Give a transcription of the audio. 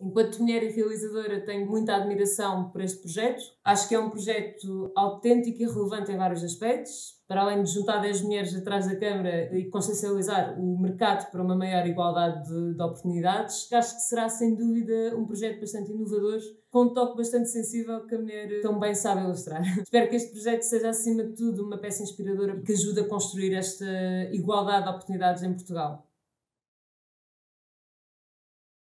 Enquanto mulher e realizadora, tenho muita admiração por este projeto. Acho que é um projeto autêntico e relevante em vários aspectos. Para além de juntar 10 mulheres atrás da câmara e consciencializar o mercado para uma maior igualdade de, de oportunidades, acho que será sem dúvida um projeto bastante inovador, com um toque bastante sensível que a mulher tão bem sabe ilustrar. Espero que este projeto seja, acima de tudo, uma peça inspiradora que ajude a construir esta igualdade de oportunidades em Portugal.